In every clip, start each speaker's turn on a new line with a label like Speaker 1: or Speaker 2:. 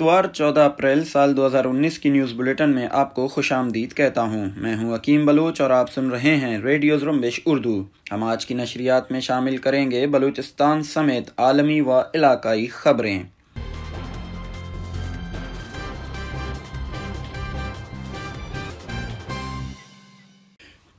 Speaker 1: اتوار چودہ اپریل سال دو ہزار انیس کی نیوز بلیٹن میں آپ کو خوش آمدید کہتا ہوں۔ میں ہوں حکیم بلوچ اور آپ سن رہے ہیں ریڈیو زرمبش اردو۔ ہم آج کی نشریات میں شامل کریں گے بلوچستان سمیت عالمی و علاقائی خبریں۔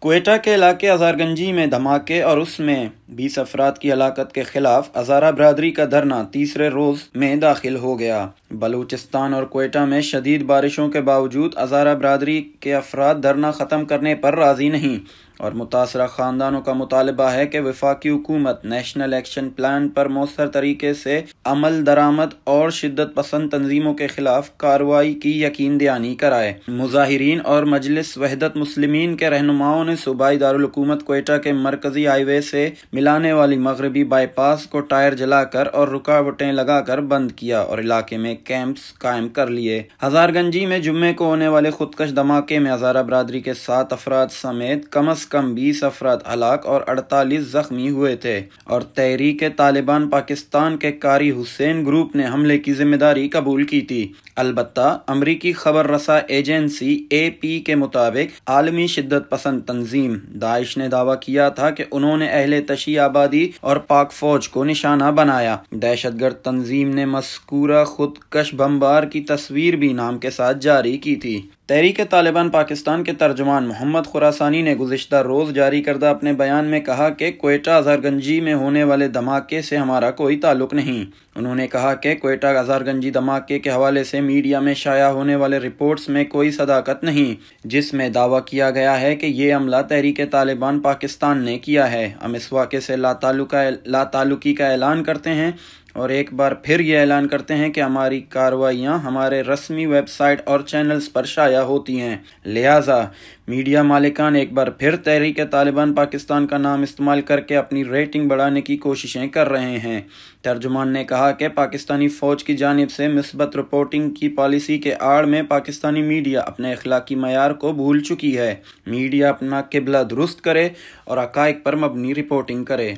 Speaker 1: کوئٹہ کے علاقے ازار گنجی میں دھماکے اور اس میں بیس افراد کی ہلاکت کے خلاف ہزارہ برادری کا دھرنا تیسرے روز میں داخل ہو گیا۔ بلوچستان اور کوئٹہ میں شدید بارشوں کے باوجود ہزارہ برادری کے افراد دھرنا ختم کرنے پر راضی نہیں۔ اور متاثرہ خاندانوں کا مطالبہ ہے کہ وفاقی حکومت نیشنل ایکشن پلان پر مؤثر طریقے سے عمل، درآمد اور شدت پسند تنظیموں کے خلاف کارروائی کی یقین دہانی کرائے۔ مظاہرین اور مجلس وحدت مسلمین کے رہنماؤں نے صوبائی دارالحکومت کوئٹہ کے مرکزی ہائی وے سے ملانے والی مغربی بائی پاس کو ٹائر جلا کر اور رکاوٹیں لگا کر بند کیا اور علاقے میں کیمپس قائم کر لیے۔ ہزار گنجی میں جمعے کو ہونے والے خودکش دھماکے میں ہزارہ برادری کے سات افراد سمیت کم از کم بیس افراد ہلاک اور اڑتالیس زخمی ہوئے تھے اور تحریک طالبان پاکستان کے کاری حسین گروپ نے حملے کی ذمہ داری قبول کی تھی۔ البتہ امریکی خبر رسا ایجنسی اے پی کے مطابق عالمی شدت پسند تنظیم، داعش نے دعویٰ کیا تھا کہ انہوں نے اہل تشیع آبادی اور پاک فوج کو نشانہ بنایا۔ دہشت گرد تنظیم نے مذکورہ خودکش بمبار کی تصویر بھی نام کے ساتھ جاری کی تھی۔ تحریک طالبان پاکستان کے ترجمان محمد خوراسانی نے گزشتہ روز جاری کردہ اپنے بیان میں کہا کہ کوئٹہ اظہر گنجی میں ہونے والے دھماکے سے ہمارا کوئی تعلق نہیں۔ انہوں نے کہا کہ کوئٹہ ہزار گنجی دھماکے کے حوالے سے میڈیا میں شائع ہونے والے رپورٹس میں کوئی صداقت نہیں، جس میں دعویٰ کیا گیا ہے کہ یہ عملہ تحریک طالبان پاکستان نے کیا ہے۔ ہم اس واقعے سے لا تعلقی کا اعلان کرتے ہیں اور ایک بار پھر یہ اعلان کرتے ہیں کہ ہماری کارروائیاں ہمارے رسمی ویب سائٹ اور چینلز پر شائع ہوتی ہیں۔ لہٰذا میڈیا مالکان ایک بار پھر تحریک طالبان پاکستان کا نام استعمال کر کے اپنی ریٹنگ بڑھانے کی کوششیں کر رہے ہیں۔ ترجمان نے کہا کہ پاکستانی فوج کی جانب سے مثبت رپورٹنگ کی پالیسی کے آڑ میں پاکستانی میڈیا اپنے اخلاقی معیار کو بھول چکی ہے۔ میڈیا اپنا قبلہ درست کرے اور حقائق پر مبنی رپورٹنگ کرے۔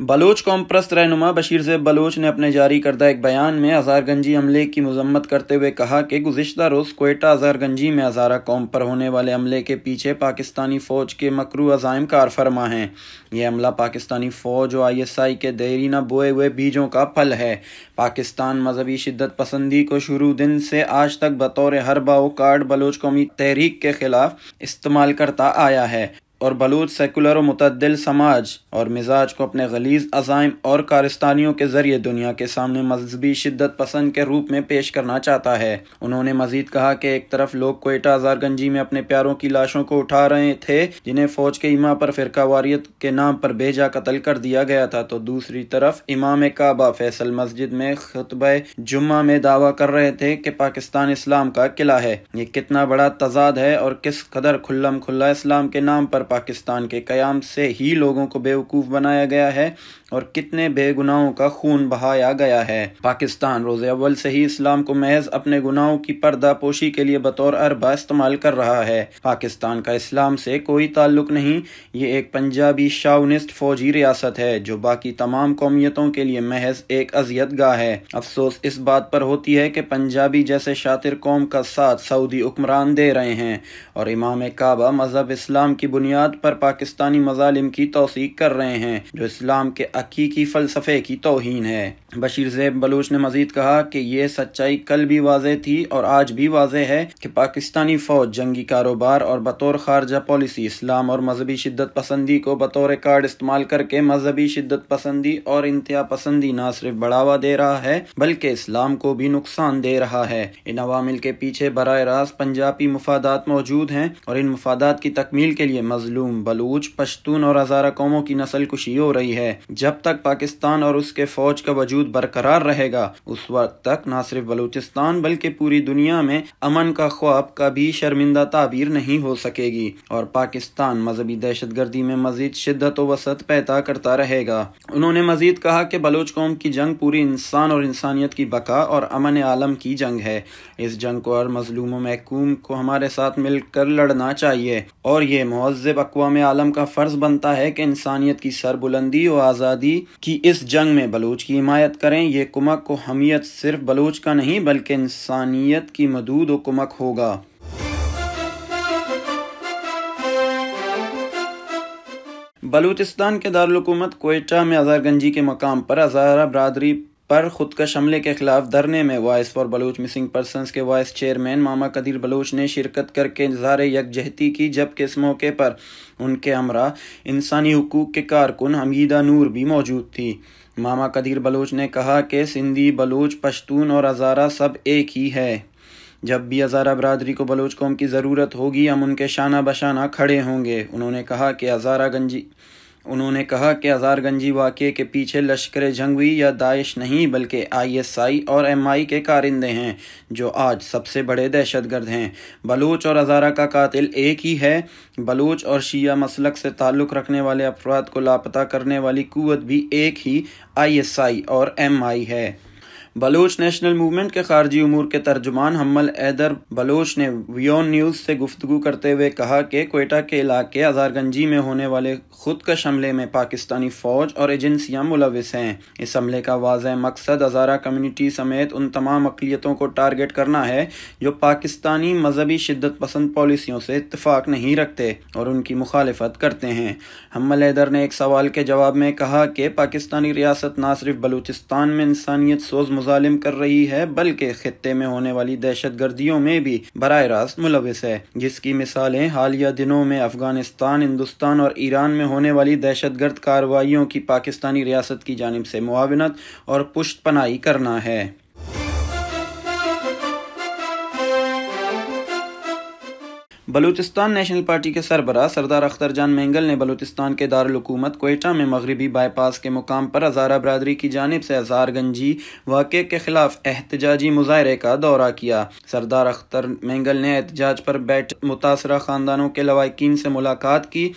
Speaker 1: بلوچ قوم پرست رہنما بشیر زیب بلوچ نے اپنے جاری کردہ ایک بیان میں ہزار گنجی عملے کی مذمت کرتے ہوئے کہا کہ گزشتہ روز کوئٹہ ہزار گنجی میں ہزارہ قوم پر ہونے والے عملے کے پیچھے پاکستانی فوج کے مکرو عزائم کار فرما ہیں۔ یہ عملہ پاکستانی فوج و آئی ایس آئی کے دیرینہ بوئے ہوئے بیجوں کا پھل ہے۔ پاکستان مذہبی شدت پسندی کو شروع دن سے آج تک بطور ہر باؤ کارڈ بلوچ قومی تحریک کے خلاف استعمال کرتا آیا ہے۔ اور بلوچ سیکولر و متعدل سماج اور مزاج کو اپنے غلیظ عزائم اور کارستانیوں کے ذریعے دنیا کے سامنے مذہبی شدت پسند کے روپ میں پیش کرنا چاہتا ہے۔ انہوں نے مزید کہا کہ ایک طرف لوگ کوئٹہ ہزار گنجی میں اپنے پیاروں کی لاشوں کو اٹھا رہے تھے، جنہیں فوج کے امام پر فرقہ واریت کے نام پر بھیجا قتل کر دیا گیا تھا، تو دوسری طرف امام کعبہ فیصل مسجد میں خطبہ جمعہ میں دعویٰ کر رہے تھے کہ پاکستان اسلام کا قلعہ ہے۔ یہ کتنا بڑا تضاد ہے اور کس قدر کھلم کھلا اسلام کے نام پر پاکستان کے قیام سے ہی لوگوں کو بیوقوف بنایا گیا ہے اور کتنے بے گناہوں کا خون بہایا گیا ہے۔ پاکستان روز اول سے ہی اسلام کو محض اپنے گناہوں کی پردہ پوشی کے لیے بطور اربا استعمال کر رہا ہے۔ پاکستان کا اسلام سے کوئی تعلق نہیں، یہ ایک پنجابی شاونسٹ فوجی ریاست ہے جو باقی تمام قومیتوں کے لیے محض ایک اذیت گاہ ہے۔ افسوس اس بات پر ہوتی ہے کہ پنجابی جیسے شاطر قوم کا ساتھ سعودی حکمران دے رہے ہیں اور امام کعبہ مذہب اسلام کی بنیاد پر پاکستانی مظالم کی توثیق کر رہے ہیں، جو اسلام کے حقیقی فلسفے کی توہین ہے۔ بشیر زیب بلوچ نے مزید کہا کہ یہ سچائی کل بھی واضح تھی اور آج بھی واضح ہے کہ پاکستانی فوج جنگی کاروبار اور بطور خارجہ پالیسی اسلام اور مذہبی شدت پسندی کو بطور کارڈ استعمال کر کے مذہبی شدت پسندی اور انتہا پسندی نہ صرف بڑھاوا دے رہا ہے بلکہ اسلام کو بھی نقصان دے رہا ہے۔ ان عوامل کے پیچھے براہ راست پنجابی مفادات موجود ہیں اور ان مفادات کی تکمیل کے لیے مظلوم بلوچ پشتون اور ہزارہ قوموں کی نسل کشی ہو رہی ہے۔ جب تک پاکستان اور اس کے فوج کا وجود برقرار رہے گا، اس وقت تک نہ صرف بلوچستان بلکہ پوری دنیا میں امن کا خواب کا بھی شرمندہ تعبیر نہیں ہو سکے گی اور پاکستان مذہبی دہشت گردی میں مزید شدت و وسط پیدا کرتا رہے گا۔ انہوں نے مزید کہا کہ بلوچ قوم کی جنگ پوری انسان اور انسانیت کی بقا اور امن عالم کی جنگ ہے۔ اس جنگ کو اور مظلوم و محکوم کو ہمارے ساتھ مل کر لڑنا چاہیے اور یہ مہذب اقوام عالم کا فرض بنتا ہے کہ انسانیت کی سر بلندی و آزادی کی اس جنگ میں بلوچ کی حمایت کریں۔ یہ کمک و حمیت صرف بلوچ کا نہیں بلکہ انسانیت کی مدود و کمک ہوگا۔ بلوچستان کے دارالحکومت کوئٹہ میں ازار گنجی کے مقام پر ہزارہ برادری پر خودکش حملے کے خلاف دھرنے میں voice for Baloch missing persons کے وائس چیئرمین ماما قدیر بلوچ نے شرکت کر کے اظہار یکجہتی کی جبکہ اس موقع پر ان کے ہمراہ انسانی حقوق کے کارکن حمیدہ نور بھی موجود تھی۔ ماما قدیر بلوچ نے کہا کہ سندھی، بلوچ، پشتون اور ہزارہ سب ایک ہی ہے۔ جب بھی ہزارہ برادری کو بلوچ قوم کی ضرورت ہوگی، ہم ان کے شانہ بشانہ کھڑے ہوں گے۔ انہوں نے کہا کہ ہزارہ گنجی انہوں نے کہا کہ ہزار گنجی واقعے کے پیچھے لشکر جنگوی یا داعش نہیں، بلکہ آئی ایس آئی اور ایم آئی کے کارندے ہیں، جو آج سب سے بڑے دہشت گرد ہیں۔ بلوچ اور ہزارہ کا قاتل ایک ہی ہے۔ بلوچ اور شیعہ مسلک سے تعلق رکھنے والے افراد کو لاپتہ کرنے والی قوت بھی ایک ہی آئی ایس آئی اور ایم آئی ہے۔ بلوچ نیشنل موومنٹ کے خارجی امور کے ترجمان حمل ایدر بلوچ نے ویون نیوز سے گفتگو کرتے ہوئے کہا کہ کوئٹہ کے علاقے ہزار گنجی میں ہونے والے خود کش حملے میں پاکستانی فوج اور ایجنسیاں ملوث ہیں۔ اس حملے کا واضح مقصد ہزارہ کمیونٹی سمیت ان تمام اقلیتوں کو ٹارگٹ کرنا ہے جو پاکستانی مذہبی شدت پسند پالیسیوں سے اتفاق نہیں رکھتے اور ان کی مخالفت کرتے ہیں۔ حمل ایدر نے ایک سوال کے جواب میں کہا کہ پاکستانی ریاست نہ صرف بلوچستان میں انسانیت سوز مظالم کر رہی ہے، بلکہ خطے میں ہونے والی دہشت گردیوں میں بھی براہ راست ملوث ہے۔ جس کی مثالیں حالیہ دنوں میں افغانستان، ہندوستان اور ایران میں ہونے والی دہشت گرد کاروائیوں کی پاکستانی ریاست کی جانب سے معاونت اور پشت پناہی کرنا ہے۔ بلوچستان نیشنل پارٹی کے سربراہ سردار اختر جان مینگل نے بلوچستان کے دارالحکومت کوئٹہ میں مغربی بائی پاس کے مقام پر ہزارہ برادری کی جانب سے ہزار گنجی واقعے کے خلاف احتجاجی مظاہرے کا دورہ کیا۔ سردار اختر مینگل نے احتجاج پر بیٹھ متاثرہ خاندانوں کے لوائقین سے ملاقات کی۔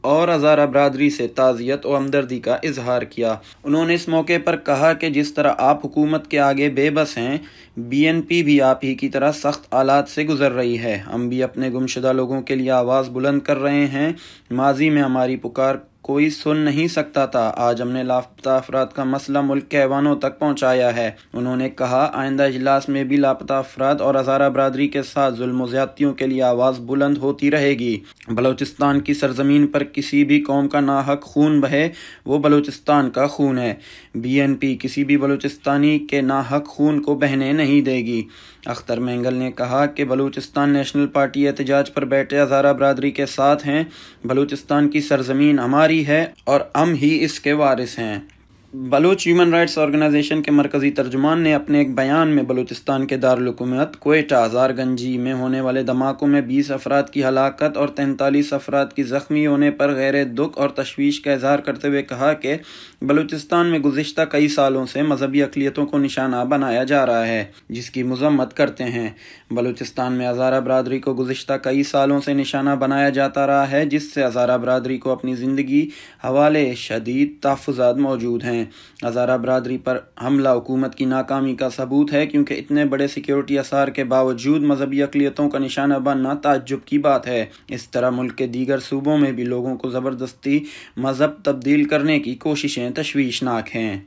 Speaker 1: اور ہزارہ برادری سے تعزیت و ہمدردی کا اظہار کیا۔ انہوں نے اس موقع پر کہا کہ جس طرح آپ حکومت کے آگے بے بس ہیں، بی این پی بھی آپ ہی کی طرح سخت آلات سے گزر رہی ہے۔ ہم بھی اپنے گمشدہ لوگوں کے لیے آواز بلند کر رہے ہیں۔ ماضی میں ہماری پکار کوئی سن نہیں سکتا تھا۔ آج ہم نے لاپتہ افراد کا مسئلہ ملک کے ایوانوں تک پہنچایا ہے۔ انہوں نے کہا، آئندہ اجلاس میں بھی لاپتہ افراد اور ہزارہ برادری کے ساتھ ظلم و زیادتیوں کے لیے آواز بلند ہوتی رہے گی۔ بلوچستان کی سرزمین پر کسی بھی قوم کا ناحق خون بہے، وہ بلوچستان کا خون ہے۔ بی این پی کسی بھی بلوچستانی کے ناحق خون کو بہنے نہیں دے گی۔ اختر مینگل نے کہا کہ بلوچستان نیشنل پارٹی احتجاج پر بیٹھے ہزارہ برادری کے ساتھ ہیں۔ بلوچستان کی سرزمین ہماری ہے اور ہم ہی اس کے وارث ہیں۔ بلوچ ہیومن رائٹس آرگنائزیشن کے مرکزی ترجمان نے اپنے ایک بیان میں بلوچستان کے دارالحکومت کوئٹہ ہزار گنجی میں ہونے والے دھماکوں میں بیس افراد کی ہلاکت اور تینتالیس افراد کی زخمی ہونے پر غیر دکھ اور تشویش کا اظہار کرتے ہوئے کہا کہ بلوچستان میں گزشتہ کئی سالوں سے مذہبی اقلیتوں کو نشانہ بنایا جا رہا ہے، جس کی مذمت کرتے ہیں۔ بلوچستان میں ہزارہ برادری کو گزشتہ کئی سالوں سے نشانہ بنایا جاتا رہا ہے، جس سے ہزارہ برادری کو اپنی زندگی حوالے شدید تحفظات موجود ہیں۔ ہزارہ برادری پر حملہ۔ حکومت کی ناکامی کا ثبوت ہے کیونکہ اتنے بڑے سیکیورٹی اثار کے باوجود مذہبی اقلیتوں کا نشانہ بننا تعجب کی بات ہے۔ اس طرح ملک کے دیگر صوبوں میں بھی لوگوں کو زبردستی مذہب تبدیل کرنے کی کوششیں تشویشناک ہیں۔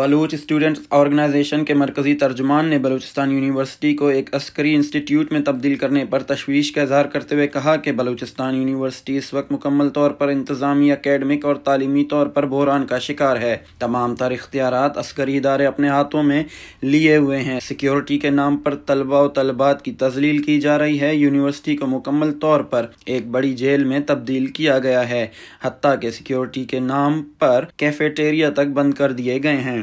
Speaker 1: بلوچ اسٹوڈنٹ آرگنائزیشن کے مرکزی ترجمان نے بلوچستان یونیورسٹی کو ایک عسکری انسٹیٹیوٹ میں تبدیل کرنے پر تشویش کا اظہار کرتے ہوئے کہا کہ بلوچستان یونیورسٹی اس وقت مکمل طور پر انتظامی اکیڈمک اور تعلیمی طور پر بحران کا شکار ہے۔ تمام تر اختیارات عسکری ادارے اپنے ہاتھوں میں لیے ہوئے ہیں۔ سیکیورٹی کے نام پر طلبہ و طلبات کی تزلیل کی جا رہی ہے۔ یونیورسٹی کو مکمل طور پر ایک بڑی جیل میں تبدیل کیا گیا ہے۔ حتیٰ کہ سیکیورٹی کے نام پر کیفیٹیریا تک بند کر دیے گئے ہیں۔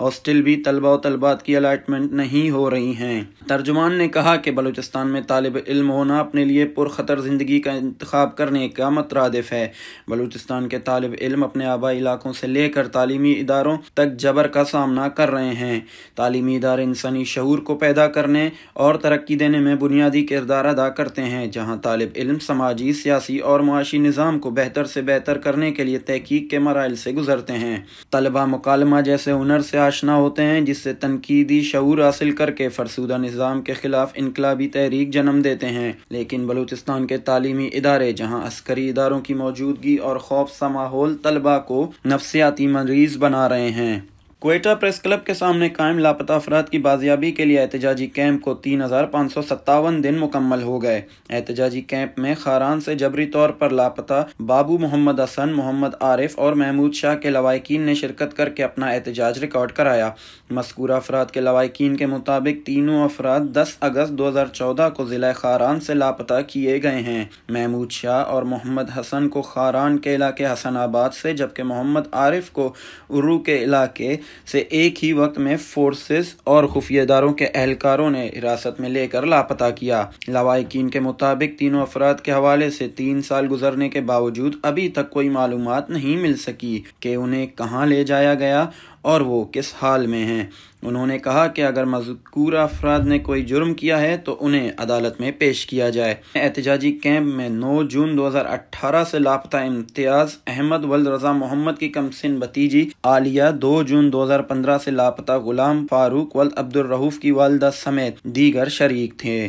Speaker 1: ہاسٹل بھی طلبہ و طلبات کی الائٹمنٹ نہیں ہو رہی ہیں۔ ترجمان نے کہا کہ بلوچستان میں طالب علم ہونا اپنے لیے پرخطر زندگی کا انتخاب کرنے کا مترادف ہے۔ بلوچستان کے طالب علم اپنے آبائی علاقوں سے لے کر تعلیمی اداروں تک جبر کا سامنا کر رہے ہیں۔ تعلیمی ادارے انسانی شعور کو پیدا کرنے اور ترقی دینے میں بنیادی کردار ادا کرتے ہیں، جہاں طالب علم سماجی، سیاسی اور معاشی نظام کو بہتر سے بہتر کرنے کے لیے تحقیق کے مراحل سے گزرتے ہیں۔ طلبہ مکالمہ جیسے ہنر سے آشنا ہوتے ہیں، جس سے تنقیدی شعور حاصل کر کے فرسودہ نظام کے خلاف انقلابی تحریک جنم دیتے ہیں۔ لیکن بلوچستان کے تعلیمی ادارے، جہاں عسکری اداروں کی موجودگی اور خوف سا ماحول طلبہ کو نفسیاتی مریض بنا رہے ہیں۔ کوئٹہ پریس کلب کے سامنے قائم لاپتہ افراد کی بازیابی کے لیے احتجاجی کیمپ کو تین ہزار پانچ سو ستاون دن مکمل ہو گئے۔ احتجاجی کیمپ میں خاران سے جبری طور پر لاپتہ بابو محمد حسن، محمد عارف اور محمود شاہ کے لوائقین نے شرکت کر کے اپنا احتجاج ریکارڈ کرایا۔ مذکورہ افراد کے لوائقین کے مطابق تینوں افراد دس اگست دو ہزار چودہ کو ضلع خاران سے لاپتہ کیے گئے ہیں۔ محمود شاہ اور محمد حسن کو خاران کے علاقے حسن آباد سے، جبکہ محمد عارف کو ارو کے علاقے سے ایک ہی وقت میں فورسز اور خفیہ داروں کے اہلکاروں نے حراست میں لے کر لاپتہ کیا۔ لوائقین کے مطابق تینوں افراد کے حوالے سے تین سال گزرنے کے باوجود ابھی تک کوئی معلومات نہیں مل سکی کہ انہیں کہاں لے جایا گیا اور وہ کس حال میں ہیں؟ انہوں نے کہا کہ اگر مذکور افراد نے کوئی جرم کیا ہے تو انہیں عدالت میں پیش کیا جائے۔ احتجاجی کیمپ میں نو جون دو ہزار اٹھارہ سے لاپتہ امتیاز احمد ولد رضا محمد کی کمسن بتیجی عالیہ دو جون دو ہزار پندرہ سے لاپتہ غلام فاروق ولد عبد الرحوف کی والدہ سمیت دیگر شریک تھے۔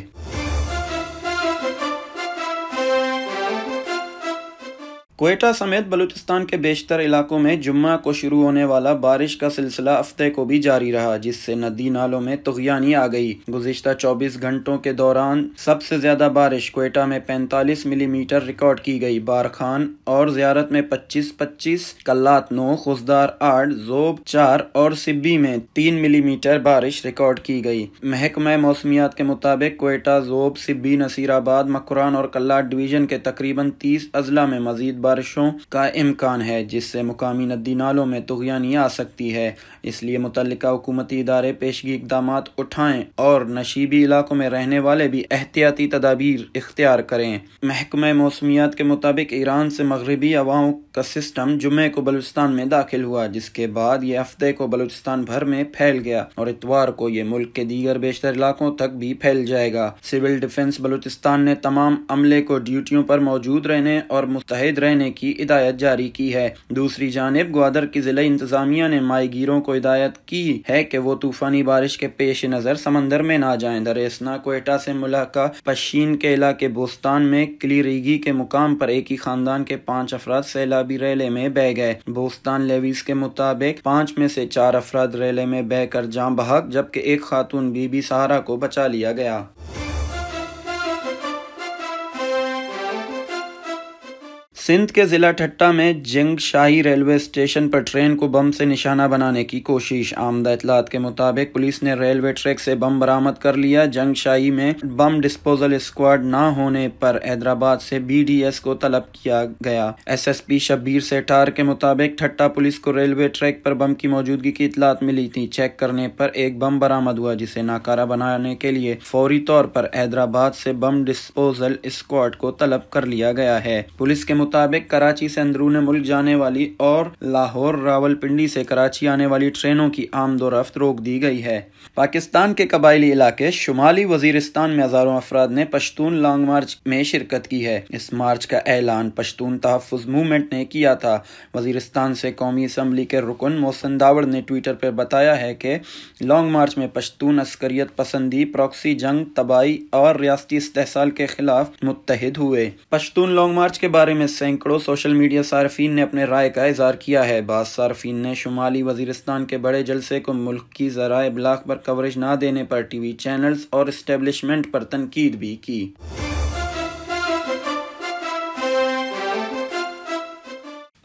Speaker 1: کوئٹہ سمیت بلوچستان کے بیشتر علاقوں میں جمعہ کو شروع ہونے والا بارش کا سلسلہ ہفتے کو بھی جاری رہا، جس سے ندی نالوں میں تغیانی آ گئی۔ گزشتہ چوبیس گھنٹوں کے دوران سب سے زیادہ بارش کوئٹہ میں پینتالیس ملی میٹر ریکارڈ کی گئی۔ بارخان اور زیارت میں پچیس پچیس، کلات نو خزدار آٹھ، زوب چار اور سبی میں تین ملی میٹر بارش ریکارڈ کی گئی۔ محکمہ موسمیات کے مطابق کوئٹہ، زوب، سبی، نصیر آباد، مکران اور کلات ڈویژن کے تقریباً تیس اضلاع میں مزید بارشوں کا امکان ہے، جس سے مقامی ندی نالوں میں تغیانی آ سکتی ہے۔ اس لیے متعلقہ حکومتی ادارے پیشگی اقدامات اٹھائیں اور نشیبی علاقوں میں رہنے والے بھی احتیاطی تدابیر اختیار کریں۔ محکمہ موسمیات کے مطابق ایران سے مغربی ہواؤں کا سسٹم جمعے کو بلوچستان میں داخل ہوا، جس کے بعد یہ ہفتے کو بلوچستان بھر میں پھیل گیا اور اتوار کو یہ ملک کے دیگر بیشتر علاقوں تک بھی پھیل جائے گا۔ سول ڈیفنس بلوچستان نے تمام عملے کو ڈیوٹیوں پر موجود رہنے اور مستحد رہنے کی ہدایت جاری کی ہے۔ دوسری جانب، گوادر کی ضلع انتظامیہ نے مائی گیروں کو ہدایت کی ہے کہ وہ طوفانی بارش کے پیش نظر سمندر میں نہ جائیں۔ دریسنا کوئٹہ سے ملاقہ پشین کے علاقے بوستان میں کلی ریگی کے مقام پر ایک ہی خاندان کے پانچ افراد سیلابی ریلے میں بہ گئے۔ بوستان لیویز کے مطابق، پانچ میں سے چار افراد ریلے میں بہ کر جان بحق جبکہ ایک خاتون بی بی سہارا کو بچا لیا گیا۔ سندھ کے ضلع ٹھٹا میں جنگ شاہی ریلوے اسٹیشن پر ٹرین کو بم سے نشانہ بنانے کی کوشش۔ آمدہ اطلاعات کے مطابق، پولیس نے ریلوے ٹریک سے بم برامد کر لیا۔ جنگ شاہی میں بم ڈسپوزل اسکواڈ نہ ہونے پر حیدرآباد سے بی ڈی ایس کو طلب کیا گیا۔ S S P Shabbir Sattar کے مطابق ٹھٹا پولیس کو ریلوے ٹریک پر بم کی موجودگی کی اطلاعات ملی تھی۔ چیک کرنے پر ایک بم برامد ہوا، جسے ناکارہ بنانے کے لیے فوری طور پر حیدرآباد سے بم ڈسپوزل اسکواڈ کو طلب کر لیا گیا ہے۔ پولیس کے مطابق مطابق کراچی سے اندرون ملک جانے والی اور لاہور راول پنڈی سے کراچی آنے والی ٹرینوں کی آمد و رفت روک دی گئی ہے۔ پاکستان کے قبائلی علاقے شمالی وزیرستان میں ہزاروں افراد نے پشتون لانگ مارچ میں شرکت کی ہے۔ اس مارچ کا اعلان پشتون تحفظ موومنٹ نے کیا تھا۔ وزیرستان سے قومی اسمبلی کے رکن محسن داوڑ نے ٹویٹر پر بتایا ہے کہ لانگ مارچ میں پشتون عسکریت پسندی پروکسی جنگ، تباہی اور ریاستی استحصال کے خلاف متحد ہوئے۔ پشتون لانگ مارچ کے بارے میں سینکڑوں سوشل میڈیا صارفین نے اپنے رائے کا اظہار کیا ہے۔ بعض صارفین نے شمالی وزیرستان کے بڑے جلسے کو ملک کی ذرائع ابلاغ پر کوریج نہ دینے پر ٹی وی چینلز اور اسٹیبلشمنٹ پر تنقید بھی کی۔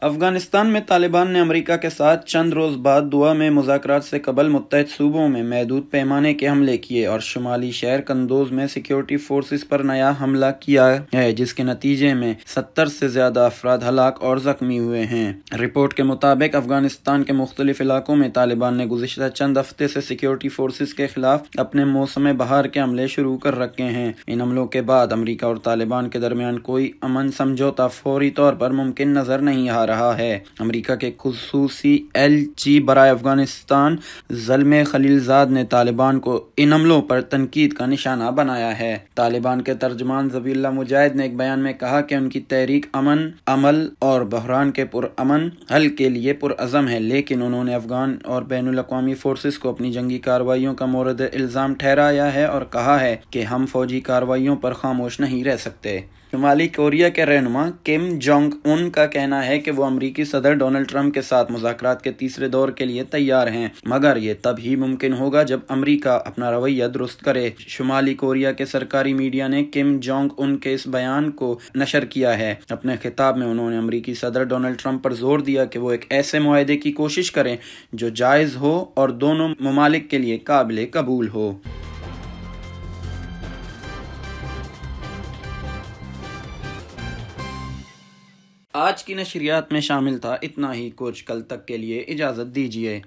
Speaker 1: افغانستان میں طالبان نے امریکہ کے ساتھ چند روز بعد دعا میں مذاکرات سے قبل متحد صوبوں میں محدود پیمانے کے حملے کیے اور شمالی شہر کندوز میں سیکیورٹی فورسز پر نیا حملہ کیا ہے، جس کے نتیجے میں ستر سے زیادہ افراد ہلاک اور زخمی ہوئے ہیں۔ رپورٹ کے مطابق، افغانستان کے مختلف علاقوں میں طالبان نے گزشتہ چند ہفتے سے سیکیورٹی فورسز کے خلاف اپنے موسم بہار کے حملے شروع کر رکھے ہیں۔ ان حملوں کے بعد امریکہ اور طالبان کے درمیان کوئی امن سمجھوتا فوری طور پر ممکن نظر نہیں آ رہا۔ رہا ہے۔ امریکہ کے خصوصی ایل جی برائے افغانستان ظلم خلیل زاد نے طالبان کو ان عملوں پر تنقید کا نشانہ بنایا ہے۔ طالبان کے ترجمان زبی اللہ مجاہد نے ایک بیان میں کہا کہ ان کی تحریک امن، عمل اور بحران کے پر امن حل کے لیے پرعزم ہے، لیکن انہوں نے افغان اور بین الاقوامی فورسز کو اپنی جنگی کارروائیوں کا مورد الزام ٹھہرایا ہے اور کہا ہے کہ ہم فوجی کارروائیوں پر خاموش نہیں رہ سکتے۔ شمالی کوریا کے رہنما کم جونگ ان کا کہنا ہے کہ وہ امریکی صدر ڈونلڈ ٹرمپ کے ساتھ مذاکرات کے تیسرے دور کے لیے تیار ہیں، مگر یہ تب ہی ممکن ہوگا جب امریکہ اپنا رویہ درست کرے۔ شمالی کوریا کے سرکاری میڈیا نے کم جونگ ان کے اس بیان کو نشر کیا ہے۔ اپنے خطاب میں انہوں نے امریکی صدر ڈونلڈ ٹرمپ پر زور دیا کہ وہ ایک ایسے معاہدے کی کوشش کریں جو جائز ہو اور دونوں ممالک کے لیے قابل قبول ہو۔ آج کی نشریات میں شامل تھا، اتنا ہی کچھ کل تک کے لیے اجازت دیجیے